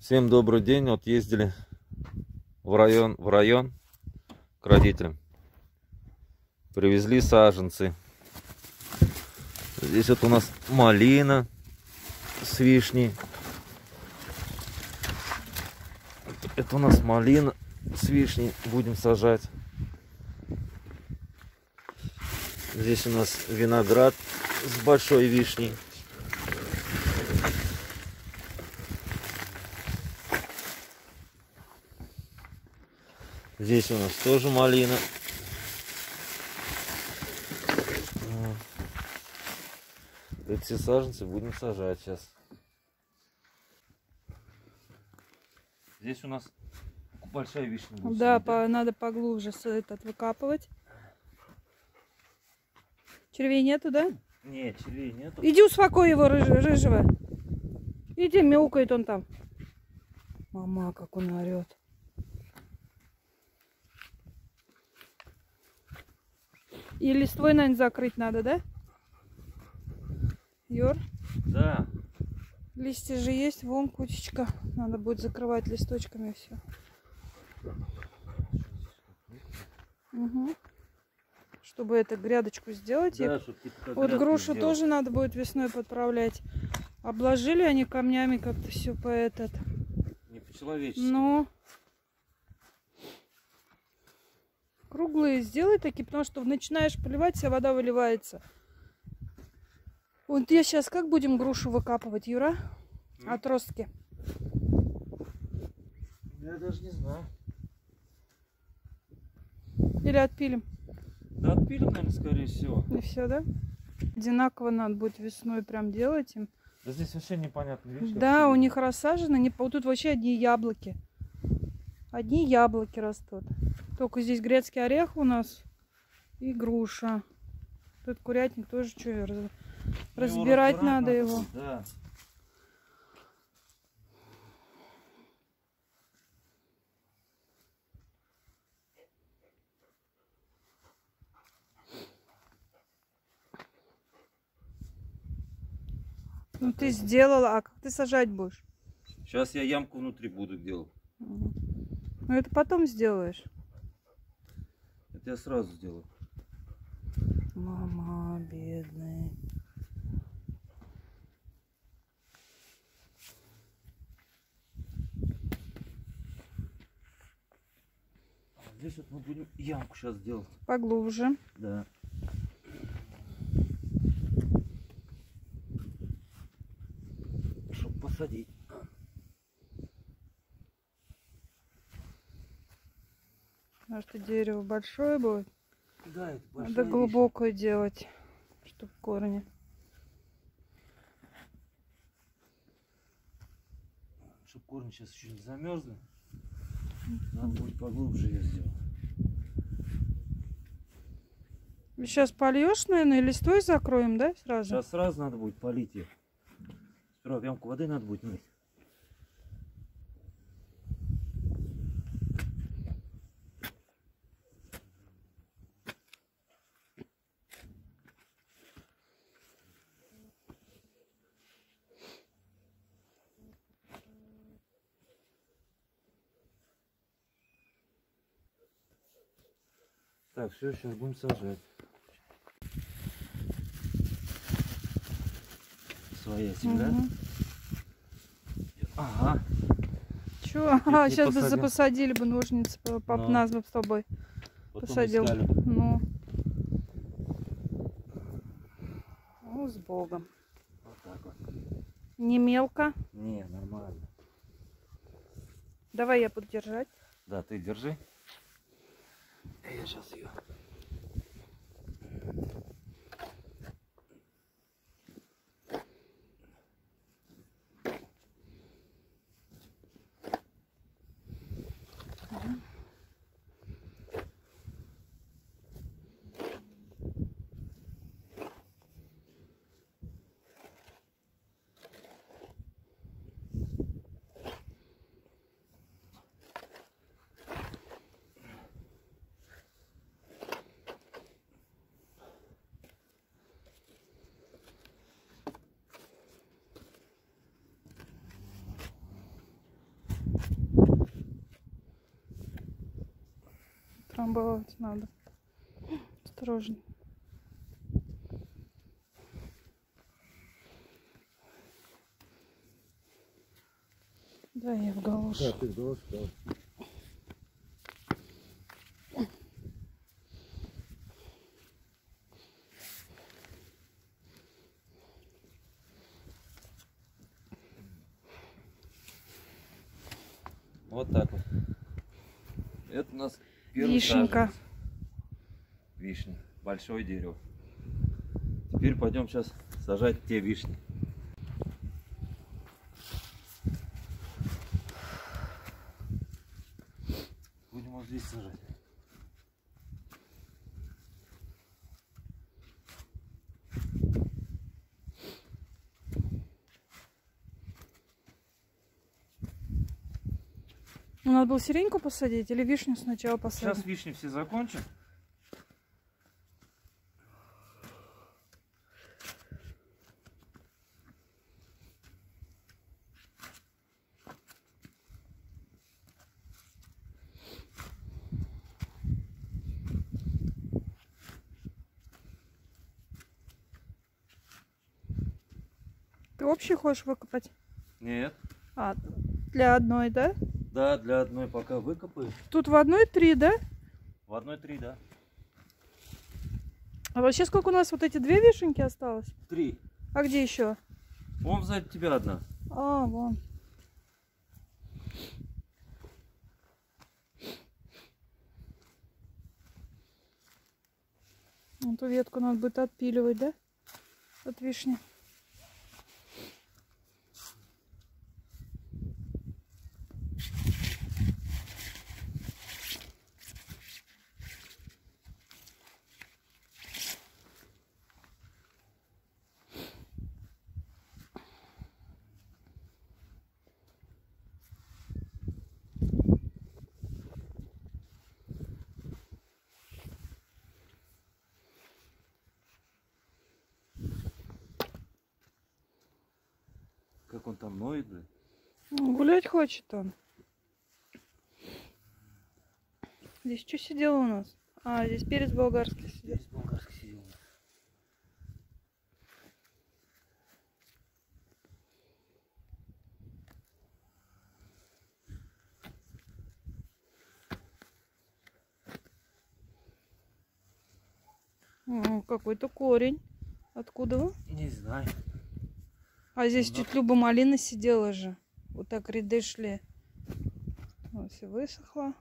Всем добрый день. Вот ездили в район, в район к родителям. Привезли саженцы. Здесь вот у нас малина с вишней. Это у нас малина с вишней будем сажать. Здесь у нас виноград с большой вишней. Здесь у нас тоже малина. Эти все саженцы будем сажать сейчас. Здесь у нас большая вишня. Да, по, надо поглубже этот выкапывать. Червей нету, да? Нет, червей нету. Иди успокой его, рыж- рыжего. Иди, мяукает он там. Мама, как он орет. И листвой, наверное, закрыть надо, да? Юр, Да. листья же есть, вон кучечка. Надо будет закрывать листочками все. Угу. Чтобы это грядочку сделать. да чтоб типа Вот грушу сделать. тоже надо будет весной подправлять. Обложили они камнями как-то все по этот. Не по-человечески. Ну. Круглые сделай такие, потому что начинаешь поливать, вся вода выливается. Вот я сейчас как будем грушу выкапывать, Юра? М? Отростки. Я даже не знаю. Или отпилим. Да отпилим, наверное, скорее всего. И все, да? Одинаково надо будет весной прям делать им. Да здесь вообще непонятно, видишь? Да, у них рассажено, не, вот тут вообще одни яблоки. Одни яблоки растут. Только здесь грецкий орех у нас и груша. Тут курятник тоже что, его разбирать надо его. будет, Да. Ну ты сделала, а как ты сажать будешь? Сейчас я ямку внутри буду делать. Ну это потом сделаешь. Я сразу сделаю. Мама, бедная. А Здесь вот мы будем ямку сейчас делать. Поглубже. Да. Чтоб посадить. Потому что дерево большое будет. Да, это Надо большая глубокое делать, чтобы корни. Чтобы корни сейчас еще не замерзли. Надо будет поглубже ее сделать. Сейчас польешь, наверное, и листвой закроем, да, сразу? Сейчас сразу надо будет полить ее. Сперва в ямку воды надо будет налить. Так, все, сейчас будем сажать. Своя земля. Мгм. Ага. Чё? Чуть А, не сейчас бы посадил. посадили бы ножницы, пап Ну. нас бы с тобой Потом посадил. искали бы. Ну. Ну, с Богом. Вот так вот. Не мелко. Не, нормально. Давай я буду держать. Да, ты держи. Я сейчас утрамбовать надо. Осторожно. Да, я в галоши. Да, ты в да. Вот так вот. Это у нас Вишенка. саженец. Вишня. Большое дерево. Теперь пойдем сейчас сажать те вишни. Будем вот здесь сажать. Ну, надо было сиреньку посадить или вишню сначала посадить? Сейчас вишни все закончим. Ты общий хочешь выкопать? Нет. А, для одной, да? Да, для одной пока выкопаю. Тут в одной три, да? В одной три, да. А вообще сколько у нас вот эти две вишенки осталось? Три. А где еще? Вон сзади тебя одна. А, вон. Эту ветку надо будет отпиливать, да? От вишни. Как он там ноет, блин. Ну, Гулять хочет он. Здесь что сидел у нас? А, здесь перец болгарский сидел. Здесь болгарский сидел. О, какой-то корень. Откуда? Не знаю. А здесь Да. чуть Люба малина сидела же. Вот так ряды шли. Вот все высохло.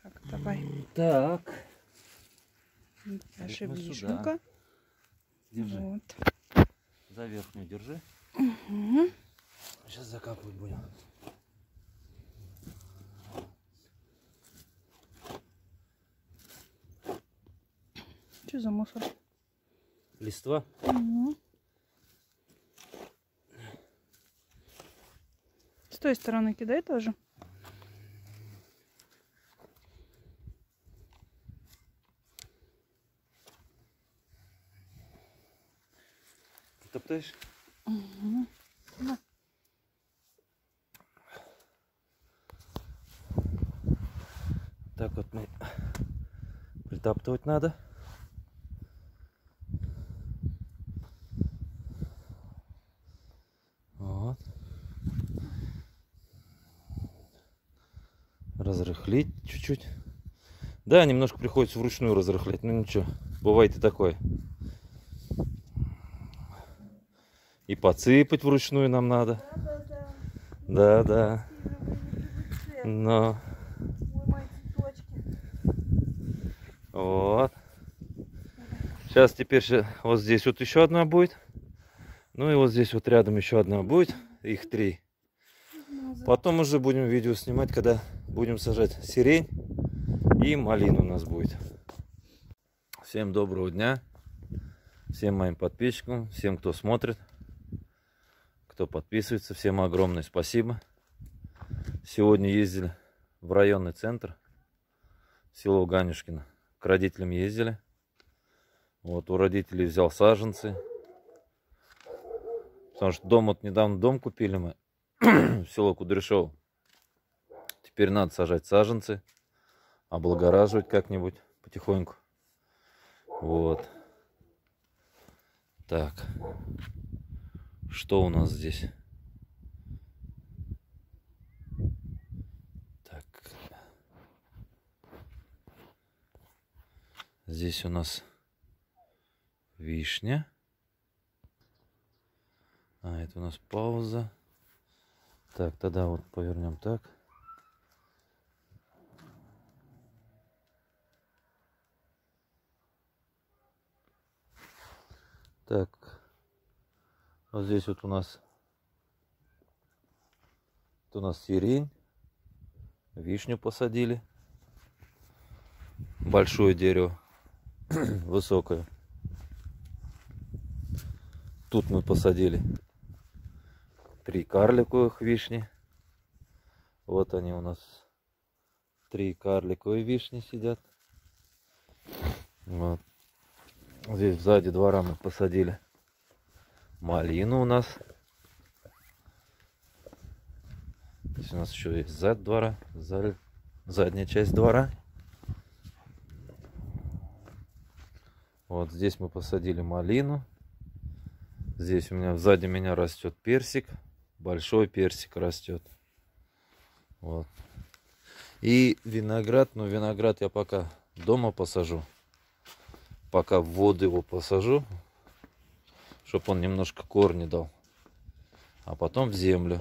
Так, давай. Так. Наша вишенка. Держи. Вот. За верхнюю держи. Мгм. Сейчас закапывать будем. Что за мусор? Листва. Мгм. С той стороны кидай тоже. Ты топтаешь? Мгм. Да. Так вот мы притаптывать надо. Вот. Разрыхлить чуть-чуть. Да, немножко приходится вручную разрыхлять, но ничего, бывает и такое. И подсыпать вручную нам надо. Да, да. Но вот. Сейчас теперь вот здесь вот еще одна будет. Ну и вот здесь вот рядом еще одна будет. Их три. Потом уже будем видео снимать, когда будем сажать сирень и малину у нас будет. Всем доброго дня. Всем моим подписчикам, всем, кто смотрит, кто подписывается, всем огромное спасибо. Сегодня ездили в районный центр, село Ганюшкино. К родителям ездили. Вот у родителей взял саженцы. Потому что дом, вот недавно дом купили мы в село Кудряшово. Теперь надо сажать саженцы, облагораживать как-нибудь потихоньку. Вот. Так. Что у нас здесь? Так. Здесь у нас вишня. А, это у нас пауза. Так, тогда вот повернем так. Так, вот здесь вот у нас, это у нас сирень, вишню посадили, большое дерево, высокое. Тут мы посадили три карликовых вишни. Вот они у нас три карликовые вишни сидят. Вот. Здесь сзади двора мы посадили малину у нас. Здесь у нас еще есть зад двора, задняя часть двора. Вот здесь мы посадили малину. Здесь у меня сзади меня растет персик. Большой персик растет. Вот. И виноград, но виноград я пока дома посажу пока в воду его посажу, чтобы он немножко корни дал. А потом в землю.